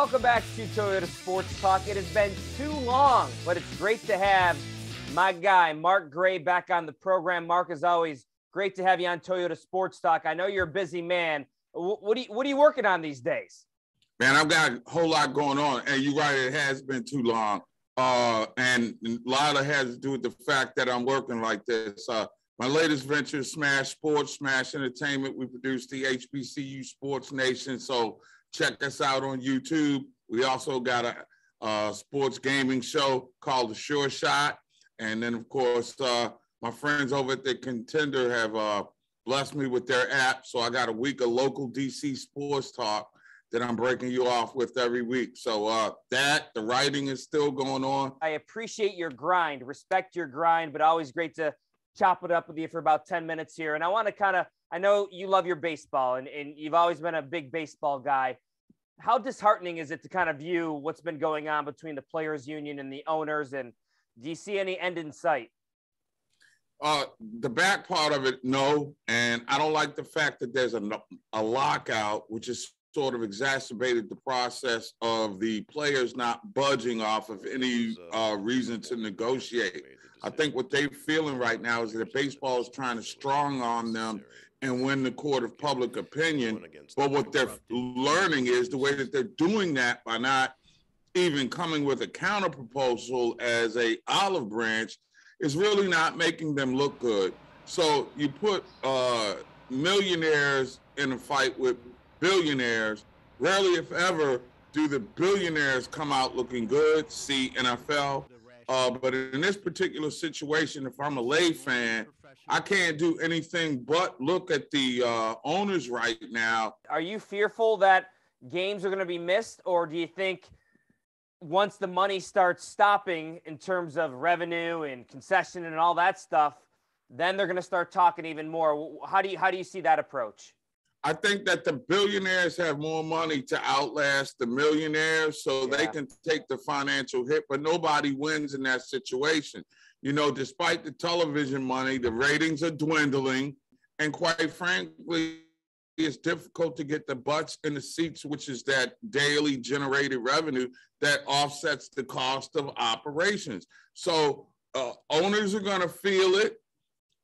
welcome back to Toyota Sports Talk. It has been too long, but it's great to have my guy, Mark Gray, back on the program. Mark, as always, great to have you on Toyota Sports Talk. I know you're a busy man. What are you, what are you working on these days? Man, I've got a whole lot going on. And you're right, it has been too long. Uh, and a lot of has to do with the fact that I'm working like this. Uh, my latest venture, Smash Sports, Smash Entertainment. We produce the HBCU Sports Nation. So check us out on YouTube. We also got a, a sports gaming show called The Sure Shot. And then, of course, uh, my friends over at the Contender have uh, blessed me with their app. So I got a week of local DC sports talk that I'm breaking you off with every week. So uh, that the writing is still going on. I appreciate your grind, respect your grind, but always great to chop it up with you for about 10 minutes here. And I want to kind of, I know you love your baseball and, and you've always been a big baseball guy. How disheartening is it to kind of view what's been going on between the players union and the owners? And do you see any end in sight? Uh, the back part of it, no. And I don't like the fact that there's a, a lockout, which is sort of exacerbated the process of the players not budging off of any uh, reason to negotiate. I think what they're feeling right now is that baseball is trying to strong arm them and win the court of public opinion. But what they're learning is the way that they're doing that by not even coming with a counter proposal as a olive branch is really not making them look good. So you put uh, millionaires in a fight with billionaires. Rarely, if ever, do the billionaires come out looking good. See NFL. Uh, but in this particular situation, if I'm a lay fan, I can't do anything but look at the uh, owners right now. Are you fearful that games are going to be missed, or do you think once the money starts stopping in terms of revenue and concession and all that stuff, then they're going to start talking even more? How do you how do you see that approach? I think that the billionaires have more money to outlast the millionaires, so yeah. they can take the financial hit, but nobody wins in that situation. You know, despite the television money, the ratings are dwindling. And quite frankly, it's difficult to get the butts in the seats, which is that daily generated revenue that offsets the cost of operations. So uh, owners are going to feel it.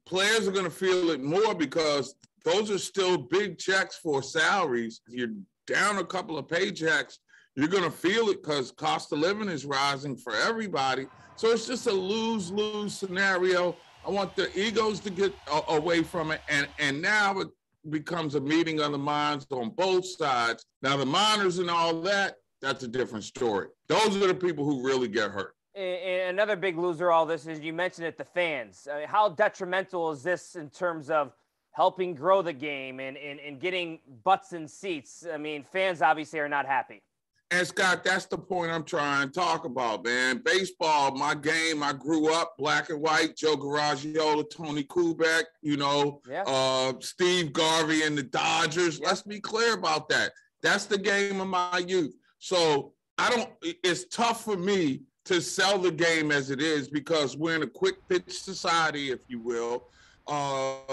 Players are going to feel it more because those are still big checks for salaries. If you're down a couple of paychecks, you're going to feel it because cost of living is rising for everybody. So it's just a lose lose scenario. I want the egos to get a- away from it. And, and now it becomes a meeting of the minds on both sides. Now, the minors and all that, that's a different story. Those are the people who really get hurt. And another big loser, all this is you mentioned it, the fans. I mean, how detrimental is this in terms of helping grow the game and, and, and getting butts in seats. I mean, fans obviously are not happy. And Scott, that's the point I'm trying to talk about, man. Baseball, my game, I grew up black and white, Joe Garagiola, Tony Kubek, you know, yeah. uh, Steve Garvey and the Dodgers. Yeah. Let's be clear about that. That's the game of my youth. So I don't, it's tough for me to sell the game as it is because we're in a quick pitch society, if you will. Uh,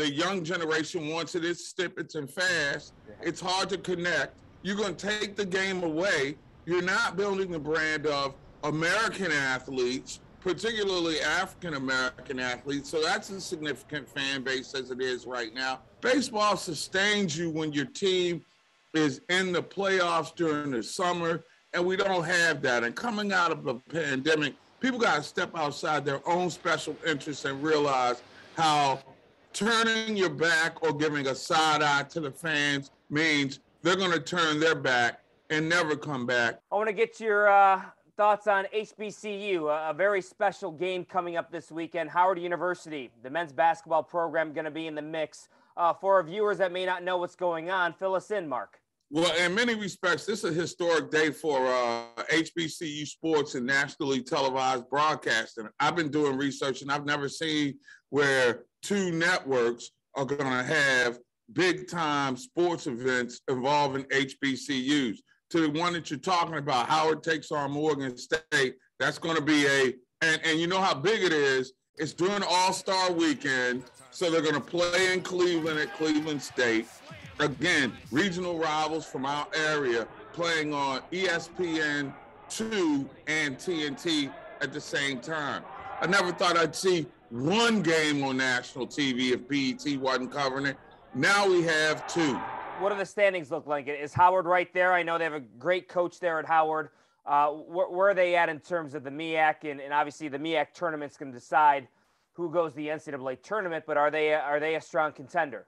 the young generation wants it, it's snippets and fast. It's hard to connect. You're going to take the game away. You're not building the brand of American athletes, particularly African American athletes. So that's a significant fan base as it is right now. Baseball sustains you when your team is in the playoffs during the summer, and we don't have that. And coming out of a pandemic, people got to step outside their own special interests and realize how turning your back or giving a side eye to the fans means they're going to turn their back and never come back. I want to get your uh, thoughts on HBCU, a, a, very special game coming up this weekend. Howard University, the men's basketball program, going to be in the mix. Uh, for our viewers that may not know what's going on, fill us in, Mark. Well, in many respects, this is a historic day for uh, HBCU sports and nationally televised broadcasting. I've been doing research and I've never seen where two networks are going to have big time sports events involving HBCUs. To the one that you're talking about, Howard takes on Morgan State. That's going to be a, and, and you know how big it is. It's during All Star weekend. So they're going to play in Cleveland at Cleveland State again, regional rivals from our area. playing on ESPN two and TNT at the same time. I never thought I'd see one game on national TV if BET wasn't covering it. Now we have two. What do the standings look like? Is Howard right there? I know they have a great coach there at Howard. Uh, wh- where are they at in terms of the MEAC? And, and obviously, the MEAC tournament's going to decide who goes to the NCAA tournament. But are they are they a strong contender?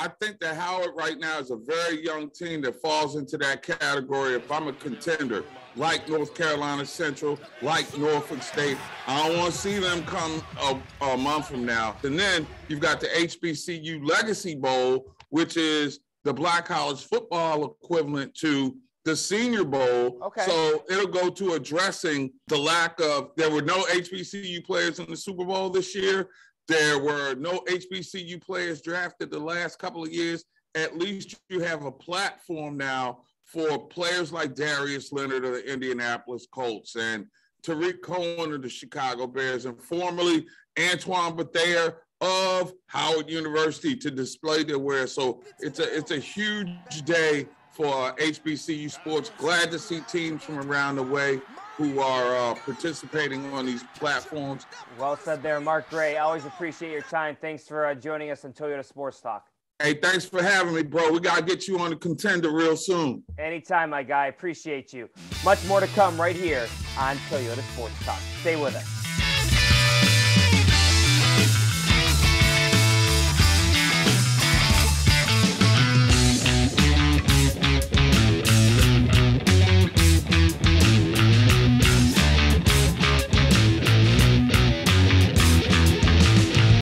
I think that Howard right now is a very young team that falls into that category. If I'm a contender, like North Carolina Central, like Norfolk State, I don't want to see them come a, a month from now. And then you've got the HBCU Legacy Bowl, which is the Black College football equivalent to the Senior Bowl. Okay. So it'll go to addressing the lack of, there were no HBCU players in the Super Bowl this year. There were no HBCU players drafted the last couple of years. At least you have a platform now for players like Darius Leonard of the Indianapolis Colts and Tarik Cohen of the Chicago Bears and formerly Antoine Bethea of Howard University to display their wear. So it's a it's a huge day for HBCU sports. Glad to see teams from around the way who are uh, participating on these platforms. Well said there, Mark Gray. Always appreciate your time. Thanks for uh, joining us on Toyota Sports Talk. Hey, thanks for having me, bro. We got to get you on the contender real soon. Anytime, my guy. Appreciate you. Much more to come right here on Toyota Sports Talk. Stay with us.